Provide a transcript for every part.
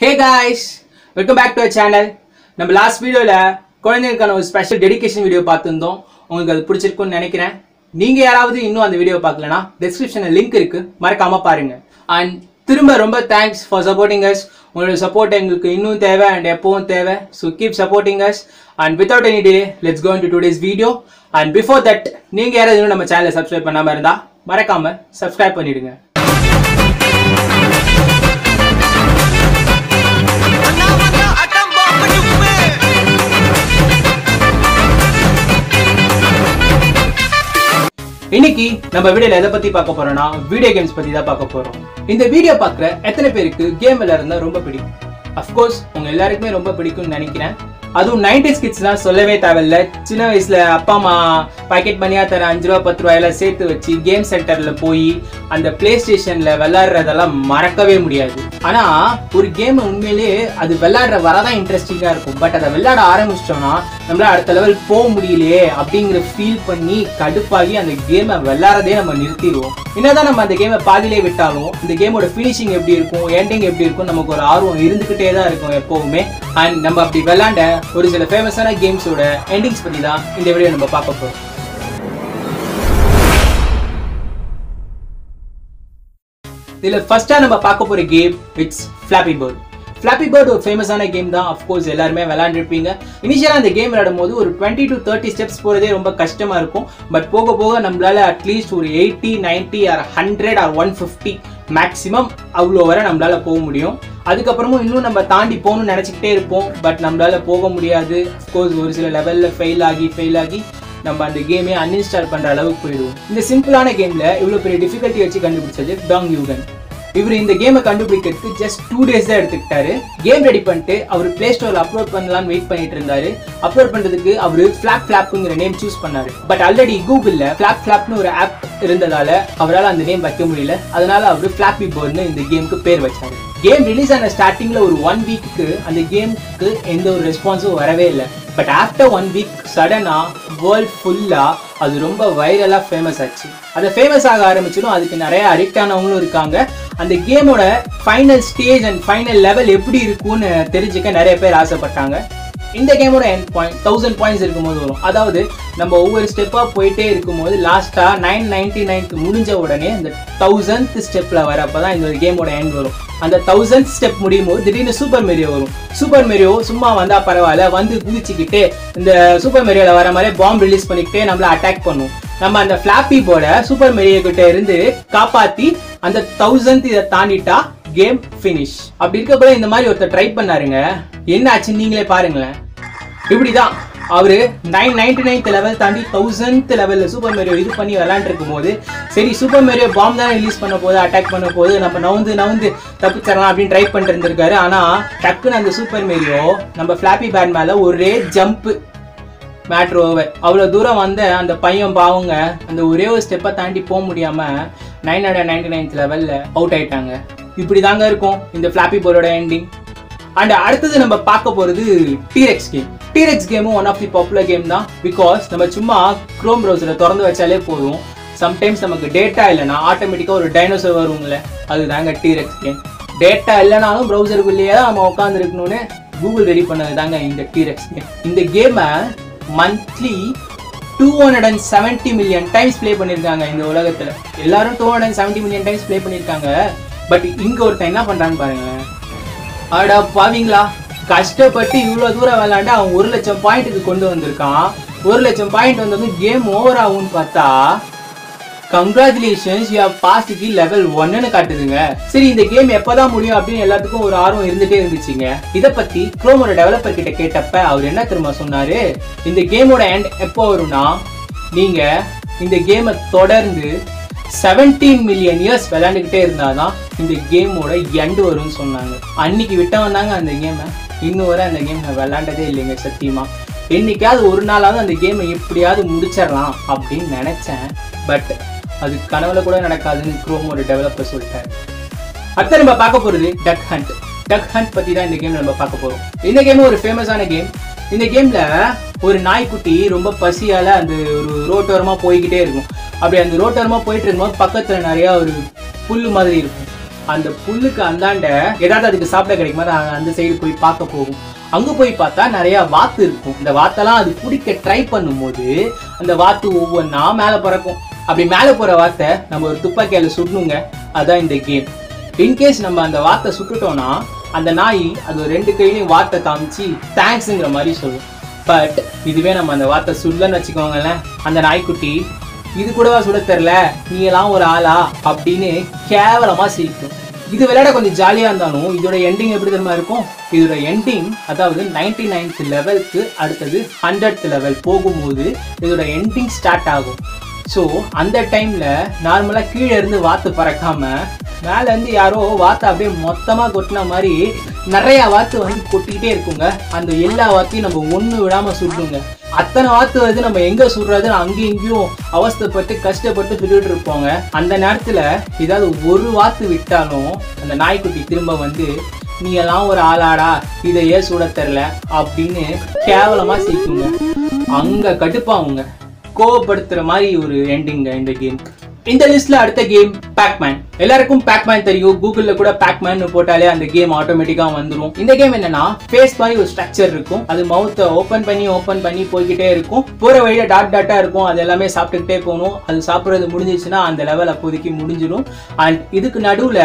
Hey guys welcome back to channel நம்ம last வீடியோவில் குழந்தைங்களுக்கான ஒரு ஸ்பெஷல் டெடிகேஷன் வீடியோ பார்த்துருந்தோம். உங்களுக்கு அது பிடிச்சிருக்குன்னு நினைக்கிறேன். நீங்கள் யாராவது இன்னும் அந்த வீடியோ பார்க்கலனா டிஸ்கிரிப்ஷனில் லிங்க் இருக்குது மறக்காமல் பாருங்கள் அண்ட் திரும்ப ரொம்ப தேங்க்ஸ் ஃபார் சப்போர்ட்டிங் அஸ் உங்களோட சப்போர்ட் எங்களுக்கு இன்னும் தேவை அண்ட் எப்பவும் தேவை. So keep supporting us and without any delay let's go to today's video and before that நீங்கள் யாராவது இன்னும் நம்ம சேனலை சப்ஸ்கிரைப் பண்ணாமல் இருந்தால் மறக்காமல் சப்ஸ்கிரைப் பண்ணிவிடுங்க இன்னைக்கு நம்ம வீடியோல எதை பத்தி பார்க்க போறோம்னா வீடியோ கேம்ஸ் பத்தி தான் பார்க்க போறோம். இந்த வீடியோ பார்க்குற எத்தனை பேருக்கு கேம் விளையாடுறதா ரொம்ப பிடிக்கும்? அஃப்கோர்ஸ் உங்க எல்லாருக்குமே ரொம்ப பிடிக்கும்னு நினைக்கிறேன். அதுவும் நைன்டிஸ் கிட்ஸ்லாம் சொல்லவே தேவையில்ல. சின்ன வயசுல அப்பா அம்மா பாக்கெட் பண்ணியா தர அஞ்சு ரூபா பத்து ரூபாயெல்லாம் சேர்த்து வச்சு கேம் சென்டர்ல போய் அந்த பிளே ஸ்டேஷன்ல விளையாடுறதெல்லாம் மறக்கவே முடியாது. ஆனா ஒரு கேம் உண்மையிலேயே அது விளையாடுற வரதான் இன்ட்ரெஸ்டிங்கா இருக்கும். பட் அதை விளையாட ஆரம்பிச்சிட்டோம்னா நம்மளால அடுத்த லெவல் போக முடியலையே அப்படிங்கிற ஃபீல் பண்ணி கடுப்பாகி அந்த கேமை விளாட்றதே நம்ம நிறுத்திடுவோம். என்னதான் நம்ம அந்த கேமை பாதியிலே விட்டாலும் இந்த கேமோட ஃபினிஷிங் எப்படி இருக்கும் எண்டிங் எப்படி இருக்கும் நமக்கு ஒரு ஆர்வம் இருந்துகிட்டே தான் இருக்கும் எப்பவுமே. அண்ட் நம்ம அப்படி விளாண்ட ஒரு சில ஃபேமஸான கேம்ஸோட எண்டிங்ஸ் பற்றி தான் இந்த வீடியோ நம்ம பார்க்க போகிறோம் இதில் ஃபர்ஸ்டாக நம்ம பார்க்க போகிற game it's Flappy Bird Flappy Bird ஒரு ஃபேமஸான கேம் தான். அஃப்கோர்ஸ் எல்லாருமே விளாண்டுருப்பீங்க இனிஷியலாக அந்த கேம் விளையாடும் போது ஒரு டுவெண்ட்டி டு தேர்ட்டி ஸ்டெப்ஸ் போகிறதே ரொம்ப கஷ்டமாக இருக்கும். பட் போக போக நம்மளால அட்லீஸ்ட் ஒரு eighty ninety or hundred or one fifty maximum அவ்வளோ வரை நம்மளால போக முடியும். அதுக்கப்புறமும் இன்னும் நம்ம தாண்டி போகணும்னு நினச்சிக்கிட்டே இருப்போம். பட் நம்மளால போக முடியாது. அஃப்கோர்ஸ் ஒரு சில லெவலில் ஃபெயில் ஆகி ஃபெயில் ஆகி நம்ம அந்த கேமே அன்இன்ஸ்டால் பண்ணுற அளவுக்கு போயிடுவோம். இந்த சிம்பிளான கேமில் இவ்வளோ பெரிய டிஃபிகல்ட்டி வச்சு கண்டுபிடிச்சது டாங் யூகன் இவர் இந்த கேமை கண்டுபிடிக்கிறதுக்கு ஜஸ்ட் டூ டேஸ் தான் எடுத்துக்கிட்டாரு. கேம் ரெடி பண்ணிட்டு அவர் பிளே ஸ்டோர்ல அப்லோட் பண்ணலாம்னு வெயிட் பண்ணிட்டு இருந்தாரு. அப்லோட் பண்றதுக்கு அவரு ஃபிளாப் ஃபிளாப்ங்கிற நேம் சூஸ் பண்ணாரு. பட் ஆல்ரெடி கூகுள்ல ஃபிளாப் ஃபிளாப்னு ஒரு ஆப் இருந்ததால அவரால் அந்த நேம் வைக்க முடியல. அதனால அவர் ஃபிளாப்பி போர்ட்னு இந்த கேமுக்கு பேர் வச்சாரு. கேம் ரிலீஸ் ஆன ஸ்டார்டிங்ல ஒரு ஒன் வீக்கு அந்த கேமுக்கு எந்த ஒரு ரெஸ்பான்ஸும் வரவே இல்லை. பட் ஆஃப்டர் ஒன் வீக் சடனா வேர்ல்ட் ஃபுல்லா அது ரொம்ப வைரலாக ஃபேமஸ் ஆச்சு. அதை ஃபேமஸ் ஆக ஆரம்பிச்சிடும் அதுக்கு நிறைய அடிக்ட் ஆனவங்களும் இருக்காங்க. அந்த கேமோட final stage and final level எப்படி இருக்கும்னு தெரிஞ்சுக்க நிறைய பேர் ஆசைப்பட்டாங்க. இந்த கேமோட எண்ட் பாயிண்ட் தௌசண்ட் பாயிண்ட்ஸ் இருக்கும்போது வரும். அதாவது நம்ம ஒவ்வொரு ஸ்டெப்பாக போயிட்டே இருக்கும்போது லாஸ்ட்டாக நைன் நைன்டி நைன்த் முடிஞ்ச உடனே இந்த தௌசண்ட் ஸ்டெப்பில் வரப்போ தான் இந்த கேமோட எண்ட் வரும். அந்த தௌசண்ட் ஸ்டெப் முடியும் போது திடீர்னு சூப்பர் மெரியோ வரும். சூப்பர் மெரியோ சும்மா வந்தால் பரவாயில்ல வந்து குதிச்சுக்கிட்டு இந்த சூப்பர் மெரியோவில் வர மாதிரி பாம்பு ரிலீஸ் பண்ணிக்கிட்டே நம்மளை அட்டாக் பண்ணும். நம்ம அந்த ஃபிளாப்பி போட சூப்பர் மெரியோ கிட்ட இருந்து காப்பாற்றி அந்த தௌசண்ட் இதை தாண்டிட்டா கேம் ஃபினிஷ் அப்படி இருக்கப்ப இந்த மாதிரி ஒருத்தர் ட்ரை பண்ணாருங்க. என்ன ஆச்சு நீங்களே பாருங்களேன். இப்படிதான். அவரு நைன் நைன்டி நைன்த் லெவல் தாண்டி தௌசண்ட் லெவலில் சூப்பர் மேரியோ இது பண்ணி விளாண்டுருக்கும் போது சரி சூப்பர் மேரியோ பாம் தான் ரிலீஸ் பண்ண போது அட்டாக் பண்ண போது நம்ம நவுந்து நவுந்து தப்பிச்சிடலாம் அப்படின்னு ட்ரை பண்ணிட்டு இருந்திருக்காரு ஆனால் டக்குன்னு அந்த சூப்பர் மேரியோ நம்ம ஃபிளாப்பி பேட் மேலே ஒரே ஜம்ப்பு மேட்ரு ஓவர் அவ்வளோ தூரம் வந்த அந்த பையன் பாவங்க அந்த ஒரே ஒரு ஸ்டெப்பை தாண்டி போக முடியாமல் நைன் ஹண்ட்ரட் நைன்டி நைன்த் லெவலில் அவுட் ஆயிட்டாங்க. இப்படி தாங்க இருக்கும் இந்த ஃபிளாப்பி போரோட எண்டிங் அண்ட் அடுத்தது நம்ம பார்க்க போகிறது T Rex game T Rex கேமும் one of the popular game தான். பிகாஸ் நம்ம சும்மா க்ரோம் ப்ரௌசரை திறந்து வச்சாலே போதும். சம்டைம்ஸ் நமக்கு டேட்டா இல்லைன்னா ஆட்டோமேட்டிக்காக ஒரு டைனோசர் வரும்ல. அதுதாங்க டீரெக்ஸ் கேம் டேட்டா இல்லைனாலும் ப்ரௌசருக்குள்ளேயே தான் நம்ம உட்காந்துருக்கணும்னு கூகுள் ரெடி பண்ணது தாங்க இந்த டீரெக்ஸ் கேம் இந்த கேமை monthly two hundred and seventy million times play பண்ணியிருக்காங்க இந்த உலகத்தில். எல்லாரும் two hundred and seventy million times play பண்ணியிருக்காங்க. பட் இங்கே ஒருத்தன் என்ன பண்ணுறான்னு பாருங்களேன். அடா பாவீங்களா? கஷ்டப்பட்டு இவ்வளோ தூரம் விளையாண்டு அவன் ஒரு லட்சம் பாயிண்ட்டுக்கு கொண்டு வந்திருக்கான். ஒரு லட்சம் பாயிண்ட் வந்ததும் கேம் ஓவர் ஆகும்னு பார்த்தா congratulations you have passed level ஒன்னு காட்டுதுங்க. சரி இந்த கேம் எப்பதான் முடியும் அப்படின்னு எல்லாத்துக்கும் ஒரு ஆர்வம் இருந்துட்டே இருந்துச்சுங்க. இதை பத்தி குரோமோட டெவலப்பர் கிட்ட கேட்டப்ப அவர் என்ன திரும்ப சொன்னாரு? இந்த கேமோட எண்ட் எப்போ வரும்னா நீங்க இந்த கேமை தொடர்ந்து 17 மில்லியன் இயர்ஸ் விளையாண்டுக்கிட்டே இருந்தாதான் இந்த கேமோட எண்டு வரும்னு சொன்னாங்க. அன்னைக்கு விட்டவன் தாங்க அந்த கேமை இன்னும் வரை அந்த கேம் விளையாண்டதே இல்லைங்க சத்தியமா. என்னைக்காவது ஒரு நாளாவது அந்த கேமை எப்படியாவது முடிச்சிடலாம் அப்படின்னு நினைச்சேன். பட் அது கனவுல கூட நடக்காதுன்னு குரோமோட டெவலப்பர் சொல்லிட்டார். அடுத்த நம்ம பார்க்க போறது டக் ஹண்ட் டக் ஹண்ட் பத்தி தான் இந்த கேம் நம்ம பார்க்க போறோம். இந்த கேம் ஒரு ஃபேமஸான கேம் இந்த கேம்ல ஒரு நாய்க்குட்டி ரொம்ப பசியால அந்த ஒரு ரோட்டோரமா போய்கிட்டே இருக்கும். அப்படி அந்த ரோட்டோரமா போயிட்டு இருக்கும்போது பக்கத்துல நிறைய ஒரு புல்லு மாதிரி இருக்கும். அந்த புல்லுக்கு அந்தாண்ட ஏதாவது அதுக்கு சாப்பிட கிடைக்குமா அந்த சைடு போய் பார்க்க போகும். அங்க போய் பார்த்தா நிறைய வாத்து இருக்கும். இந்த வாத்தெல்லாம் அது பிடிக்க ட்ரை பண்ணும்போது அந்த வாத்து ஒவ்வொன்றா மேலே பறக்கும். அப்படி மேலே போற வாத்தை நம்ம ஒரு துப்பாக்கியால சுடணுங்க. அதான் இந்த கேம் இன்கேஸ் நம்ம அந்த வாத்தை சுட்டுட்டோம்னா அந்த நாய் அது ரெண்டு கையிலையும் வாத்தை காமிச்சு தேங்க்ஸுங்கிற மாதிரி சொல்லும். பட் இதுவே நம்ம அந்த வார்த்தை சுடலன்னு வச்சுக்கோங்களேன். அந்த நாய்க்குட்டி இது கூடவா சுட தெரில நீ எல்லாம் ஒரு ஆளா? அப்படின்னு கேவலமா சிரிக்கும். இது விளையாட கொஞ்சம் ஜாலியா இருந்தாலும் இதோட எண்டிங் எப்படி தெரியுமா இருக்கும்? இதோட எண்டிங் அதாவது நைன்டி நைன்த் லெவலுக்கு அடுத்தது ஹண்ட்ரட் லெவல் போகும்போது இதோட எண்டிங் ஸ்டார்ட் ஆகும். ஸோ அந்த டைம்ல நார்மலா கீழே இருந்து வாத்து பறக்காம மேல இருந்து யாரோ வாத்தை அப்படியே மொத்தமா கொட்டின மாதிரி நிறைய வாத்து வந்து கொட்டிக்கிட்டே இருக்குங்க. அந்த எல்லா வாத்தையும் நம்ம ஒண்ணு விடாம சுட்டுங்க. அத்தனை வாத்து வந்து நம்ம எங்க சுடுறதுன்னு அங்கேயும் இங்கேயும் அவஸ்தைப்பட்டு கஷ்டப்பட்டு சுட்டுட்டு இருப்போங்க. அந்த நேரத்துல ஏதாவது ஒரு வாத்து விட்டாலும் அந்த நாய்க்குட்டி திரும்ப வந்து நீ எல்லாம் ஒரு ஆளாடா இதை ஏன் சுட தெரில அப்படின்னு கேவலமா சிரிக்குங்க அங்க கடுப்பாவுங்க கோவப்படுத்துற மாதிரி ஒரு எண்டிங் இந்த கேம் இந்த லிஸ்ட்ல அடுத்த கேம் பேக்மேன் எல்லாருக்கும் பேக்மேன் தெரியும். கூகுள்ல கூட பேக்மேன் போட்டாலே அந்த கேம் ஆட்டோமேட்டிக்கா வந்துரும். இந்த கேம் என்னன்னா ஃபேஸ் மாதிரி ஒரு ஸ்ட்ரக்சர் இருக்கும். அது மவுத்தை ஓபன் பண்ணி ஓபன் பண்ணி போய்கிட்டே இருக்கும். போற வழியில டாட் டாட்டா இருக்கும். அது எல்லாமே சாப்பிட்டுக்கிட்டே போகணும். அது சாப்பிடுறது முடிஞ்சிச்சுன்னா அந்த லெவல் அப்போதைக்கு முடிஞ்சிடும் அண்ட் இதுக்கு நடுவுல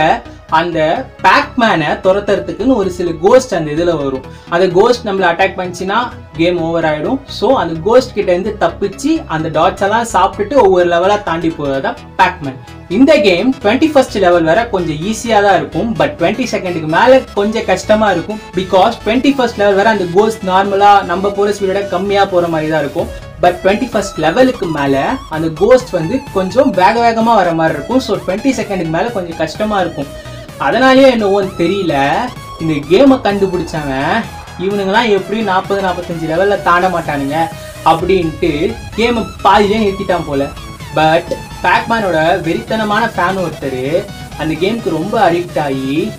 அந்த பேக்மேனை துரத்துறதுக்குன்னு ஒரு சில கோஸ்ட் அந்த இதுல வரும். அந்த கோஸ்ட் நம்மளை அட்டாக் பண்ணிச்சுன்னா கேம் ஓவர் ஆகிடும் ஸோ அந்த கோஸ்ட் கிட்டேருந்து தப்பிச்சு அந்த டாட்ஸ் எல்லாம் சாப்பிட்டுட்டு ஒவ்வொரு லெவலாக தாண்டி போகிறதா பேக்மேன் இந்த கேம் டுவெண்ட்டி ஃபர்ஸ்ட் லெவல் வர கொஞ்சம் ஈஸியாக தான் இருக்கும். பட் டுவெண்ட்டி செகண்டுக்கு மேலே கொஞ்சம் கஷ்டமா இருக்கும். பிகாஸ் டுவெண்ட்டி ஃபர்ஸ்ட் லெவல் வர அந்த கோஸ்ட் நார்மலாக நம்ம போகிற ஸ்பீடோட கம்மியாக போகிற மாதிரி தான் இருக்கும். பட் டுவெண்ட்டி ஃபர்ஸ்ட் லெவலுக்கு மேலே அந்த கோஸ்ட் வந்து கொஞ்சம் வேக வேகமாக வர மாதிரி இருக்கும். ஸோ டுவெண்ட்டி செகண்டுக்கு மேலே கொஞ்சம் கஷ்டமாக இருக்கும். அதனாலேயே என்னவோ தெரியல. இந்த கேமை கண்டுபிடிச்சவன் இவனுங்கெல்லாம் எப்படியும் நாற்பது நாற்பத்தஞ்சு லெவலில் தாண்ட மாட்டானுங்க அப்படின்ட்டு கேமை பாதியிலே நிறுத்திட்டான் போல. பட் பேக்மேனோட வெறித்தனமான ஃபேன் ஒருத்தர் அந்த கேமுக்கு ரொம்ப அடிக்ட் ஆகி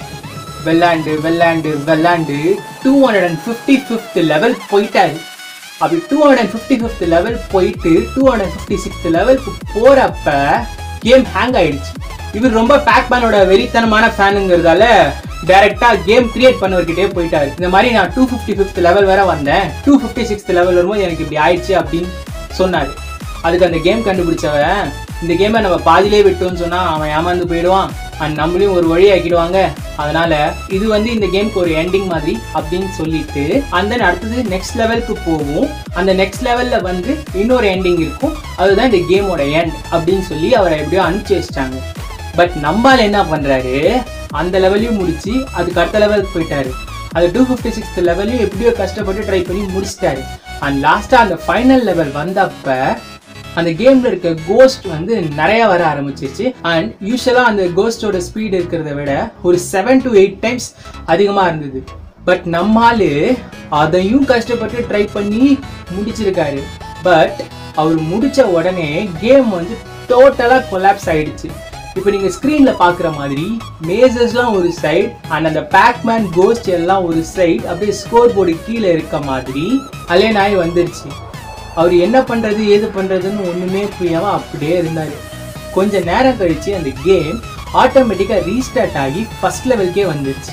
வெள்ளாண்டு வெள்ளாண்டு வெள்ளாண்டு two hundred and fifty fifth level போயிட்டாரு. அப்படி two hundred and fifty fifth level போயிட்டு டூ ஹண்ட்ரட் ஃபிஃப்டி சிக்ஸ்த் லெவலுக்கு போகிறப்ப கேம் ஹேங் ஆயிடுச்சு. இவர் ரொம்ப பேக்மேனோட வெறித்தனமான ஃபேனுங்கிறதால டைரக்டா கேம் கிரியேட் பண்ணவர்கிட்டே போயிட்டாரு. இந்த மாதிரி நான் டூ ஃபிஃப்டி ஃபிஃப்த் லெவல் வேற வந்தேன். டூ ஃபிஃப்டி சிக்ஸ்த் லெவல் வரும்போது எனக்கு இப்படி ஆயிடுச்சு அப்படின்னு சொன்னாரு. அதுக்கு அந்த கேம் கண்டுபிடிச்சவன் இந்த கேமை நம்ம பாதிலே விட்டோம்னு சொன்னால் அவன் ஏமாந்து போயிடுவான். அண்ட் நம்மளையும் ஒரு வழி ஆக்கிடுவாங்க. அதனால இது வந்து இந்த கேம்க்கு ஒரு எண்டிங் மாதிரி அப்படின்னு சொல்லிட்டு அந்த அடுத்தது நெக்ஸ்ட் லெவலுக்கு போகும் அந்த நெக்ஸ்ட் லெவல்ல வந்து இன்னொரு எண்டிங் இருக்கும். அதுதான் இந்த கேமோட எண்ட் அப்படின்னு சொல்லி அவரை எப்படியோ அனுப்பிச்சு வச்சிட்டாங்க. பட் நம்மால் என்ன பண்றாரு? அந்த லெவலையும் முடிச்சு அதுக்கு அடுத்த லெவலுக்கு போயிட்டாரு. அது டூ ஃபிஃப்டி சிக்ஸ்த் லெவலையும் எப்படியோ கஷ்டப்பட்டு ட்ரை பண்ணி முடிச்சிட்டாரு. அண்ட் லாஸ்ட்டாக அந்த ஃபைனல் லெவல் வந்தப்ப அந்த கேமில் இருக்க கோஸ்ட் வந்து நிறைய வர ஆரம்பிச்சிருச்சு. அண்ட் யூஸ்வலாக அந்த கோஸ்டோட ஸ்பீட் இருக்கிறத விட ஒரு செவன் டு எயிட் டைம்ஸ் அதிகமாக இருந்தது. பட் நம்மால் அதையும் கஷ்டப்பட்டு ட்ரை பண்ணி முடிச்சிருக்காரு. பட் அவர் முடிச்ச உடனே கேம் வந்து டோட்டலாக கொலாப்ஸ் ஆயிடுச்சு. இப்போ நீங்க ஸ்க்ரீனில் பாக்குற மாதிரி மேசஸ்லாம் ஒரு சைட் அண்ட் அந்த பேக்மேன் கோஸ்ட் எல்லாம் ஒரு சைடு அப்படியே ஸ்கோர் போர்டு கீழே இருக்க மாதிரி அலே நாய் வந்துருச்சு அவர் என்ன பண்றது ஏது பண்றதுன்னு ஒண்ணுமே புரியாம அப்படியே இருந்தாரு. கொஞ்ச நேரம் கழிச்சு அந்த கேம் ஆட்டோமேட்டிக்கா ரீஸ்டார்ட் ஆகி ஃபர்ஸ்ட் லெவலுக்கே வந்துருச்சு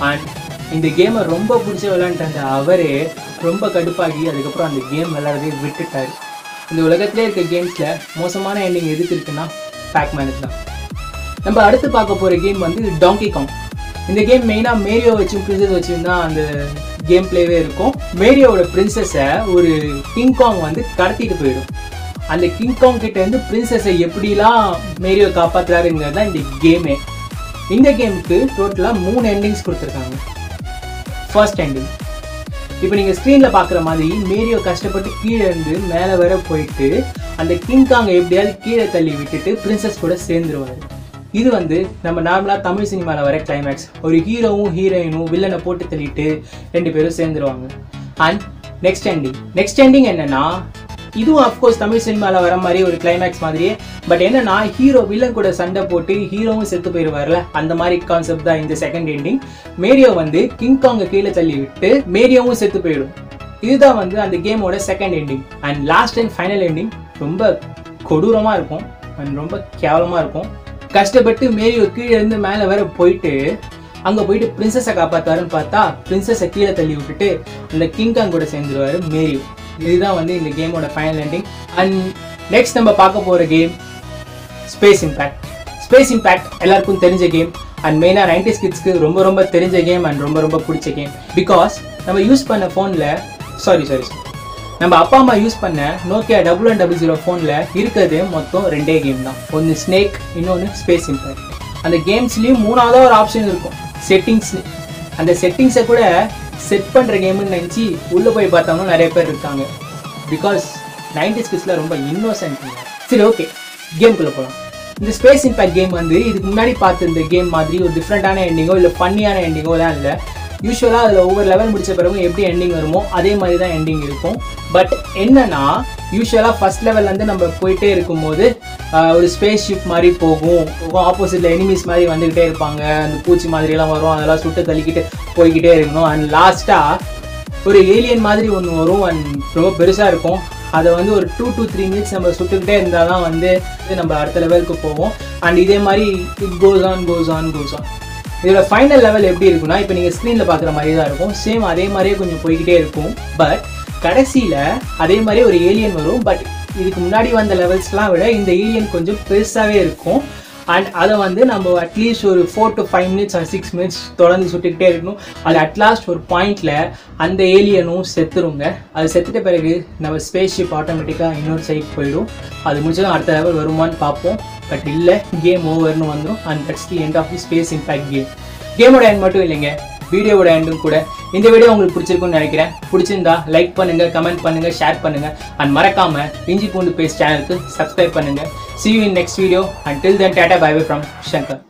அண்ட் இந்த கேமை ரொம்ப பிடிச்ச விளையாண்டு அந்த அவரே ரொம்ப கடுப்பாகி அதுக்கப்புறம் அந்த கேம் விளையாடவே விட்டுட்டாரு. இந்த உலகத்திலே இருக்க கேம்ஸ்ல மோசமான எண்டிங் எதுக்கு இருக்குன்னா பேக்மேனுக்கு தான். நம்ம அடுத்து பார்க்க போற கேம் வந்து டாங்கி காங் இந்த கேம் மெயினா மேரியோ வச்சு பிரின்சஸ் வச்சும் தான் அந்த கேம் பிளேவே இருக்கும். மேரியோட பிரின்சஸை ஒரு கிங்காங் வந்து கடத்திட்டு போயிடும். அந்த கிங்காங் கிட்ட இருந்து பிரின்சஸை எப்படிலாம் மேரியோ காப்பாத்துறாருங்கிறது தான் இந்த கேமே இந்த கேமுக்கு டோட்டலாக மூணு எண்டிங்ஸ் கொடுத்துருக்காங்க. ஃபர்ஸ்ட் எண்டிங் இப்போ நீங்கள் ஸ்க்ரீனில் பார்க்குற மாதிரி மேரியோ கஷ்டப்பட்டு கீழே இருந்து மேலே வர போயிட்டு அந்த கிங்காங்கை எப்படியாவது கீழே தள்ளி விட்டுட்டு பிரின்சஸ் கூட சேர்ந்துருவாரு. இது வந்து நம்ம நார்மலாக தமிழ் சினிமாவில் வர கிளைமேக்ஸ் ஒரு ஹீரோவும் ஹீரோயினும் வில்லனை போட்டு தள்ளிட்டு ரெண்டு பேரும் சேர்ந்துருவாங்க. And next ending next ending என்னன்னா இதுவும் அஃப்கோர்ஸ் தமிழ் சினிமாவில் வர மாதிரி ஒரு கிளைமேக்ஸ் மாதிரியே பட் என்னன்னா ஹீரோ வில்லன் கூட சண்டை போட்டு ஹீரோவும் செத்து போயிடுவார்ல அந்த மாதிரி கான்செப்ட் தான் இந்த செகண்ட் எண்டிங் மேரியோ வந்து கிங்காங்க கீழே தள்ளி விட்டு மேரியோவும் செத்து போயிடும். இதுதான் வந்து அந்த கேமோட second ending and last and final ending ரொம்ப கொடூரமாக இருக்கும். அண்ட் ரொம்ப கேவலமாக இருக்கும். கஷ்டப்பட்டு மேரியோ கீழே இருந்து மேலே வர போயிட்டு அங்கே போயிட்டு பிரின்சஸை காப்பாற்றுவாருன்னு பார்த்தா பிரின்சஸை கீழே தள்ளி விட்டுட்டு அந்த கிங்காங் கூட சேர்ந்துருவாரு மேரியோ. இதுதான் வந்து இந்த கேமோட ஃபைனல் எண்டிங் அண்ட் நெக்ஸ்ட் நம்ம பார்க்க போகிற game space impact space impact எல்லாருக்கும் தெரிஞ்ச கேம் அண்ட் மெயினாக நைன்டி கிட்ஸ்க்கு ரொம்ப ரொம்ப தெரிஞ்ச கேம் அண்ட் ரொம்ப ரொம்ப பிடிச்ச கேம் பிகாஸ் நம்ம யூஸ் பண்ண ஃபோனில் சாரி சாரி நம்ம அப்பா அம்மா யூஸ் பண்ண Nokia double one double zero ஃபோனில் இருக்கிறது மொத்தம் ரெண்டே கேம் தான். ஒன்று ஸ்னேக் இன்னொன்று ஸ்பேஸ் இம்பேக்ட் அந்த கேம்ஸ்லேயும் மூணாவதாக ஒரு ஆப்ஷன் இருக்கும். செட்டிங்ஸ் அந்த செட்டிங்ஸை கூட செட் பண்ணுற கேம்னு நினச்சி உள்ளே போய் பார்த்தவங்க நிறைய பேர் இருக்காங்க. பிகாஸ் நைன்டி கிட்ஸில் ரொம்ப இன்னோசன்ட் சரி ஓகே கேம்குள்ளே போகலாம் இந்த ஸ்பேஸ் இம்பேக்ட் கேம் வந்து இதுக்கு முன்னாடி பார்த்த இந்த கேம் மாதிரி ஒரு டிஃப்ரெண்ட்டான எண்டிங்கோ இல்லை பண்ணியான எண்டிங்கோ தான் இல்லை. யூஸ்வலாக அதில் ஒவ்வொரு லெவல் முடிச்ச பிறகு எப்படி எண்டிங் வருமோ அதே மாதிரி தான் எண்டிங் இருக்கும். பட் என்னன்னா யூஸ்வலாக ஃபர்ஸ்ட் லெவல்லேருந்து நம்ம போயிட்டே இருக்கும்போது ஆஹ், ஒரு ஸ்பேஸ் ஷிப் மாதிரி போகும். ஆப்போசிட்டில் எனிமீஸ் மாதிரி வந்துக்கிட்டே இருப்பாங்க. அந்த பூச்சி மாதிரிலாம் வரும். அதெல்லாம் சுட்டு தள்ளிக்கிட்டு போய்கிட்டே இருக்கணும். அண்ட் லாஸ்ட்டாக ஒரு ஏலியன் மாதிரி ஒன்று வரும். அண்ட் ரொம்ப பெருசாக இருக்கும். அதை வந்து ஒரு டூ டூ த்ரீ மினிட்ஸ் நம்ம சுட்டுக்கிட்டே இருந்தால் தான் வந்து நம்ம அடுத்த லெவலுக்கு போவோம் அண்ட் இதே மாதிரி it goes on goes on goes on இதோட ஃபைனல் லெவல் எப்படி இருக்கும்னா இப்போ நீங்கள் ஸ்க்ரீனில் பார்க்குற மாதிரி தான் இருக்கும். சேம் அதே மாதிரியே கொஞ்சம் போய்கிட்டே இருக்கும். பட் கடைசியில் அதே மாதிரி ஒரு ஏலியன் வரும். பட் இதுக்கு முன்னாடி வந்த லெவல்ஸ்லாம் விட இந்த ஏலியன் கொஞ்சம் பெருசாகவே இருக்கும். அண்ட் அதை வந்து நம்ம அட்லீஸ்ட் ஒரு four to five minutes or six minutes தொடர்ந்து சுட்டுக்கிட்டே இருக்கணும். அது அட்லாஸ்ட் ஒரு பாயிண்டில் அந்த ஏலியனும் செத்துருங்க. அது செத்துட்ட பிறகு நம்ம ஸ்பேஸ் ஷிப் ஆட்டோமேட்டிக்காக இன்னொரு சைட் போயிடும். அது முடிச்சதும் அடுத்த லெவல் வருமான்னு பார்ப்போம். பட் இல்லை கேம் ஓவர்னு வந்துடும் and that's the end of the Space Impact game கேமோட எண்ட் மட்டும் இல்லைங்க. வீடியோவோட எண்டும் கூட இந்த வீடியோ உங்களுக்கு பிடிச்சிருக்கும்னு நினைக்கிறேன். பிடிச்சிருந்தா லைக் பண்ணுங்க கமெண்ட் பண்ணுங்க ஷேர் பண்ணுங்க. அண்ட் மறக்காம இஞ்சி பூண்டு பேஸ்ட் சேனலுக்கு சப்ஸ்கிரைப் பண்ணுங்க. See in next video and till then tata bye bye from Shankar